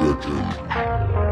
decade.